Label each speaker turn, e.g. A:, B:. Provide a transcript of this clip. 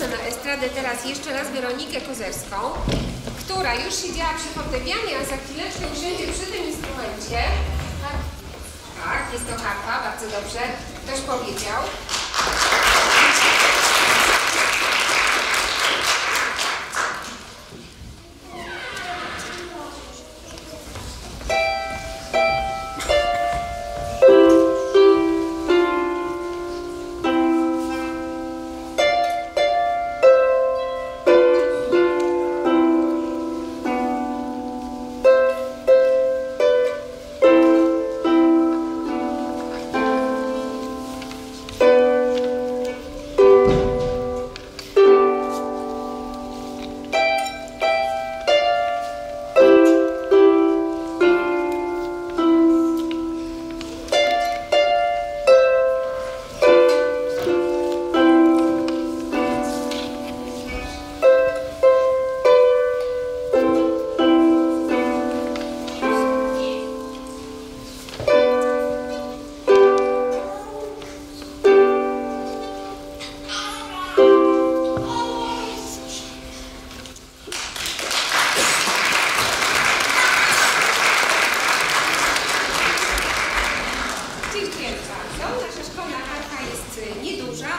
A: na estradę teraz jeszcze raz Weronikę Kozerską, która już siedziała przy fortepianie, a za chwileczkę usiądzie przy tym instrumencie. Tak, jest to harfa, bardzo dobrze. Ktoś powiedział. pierwsza. Są nasza szkolna karta jest nieduża,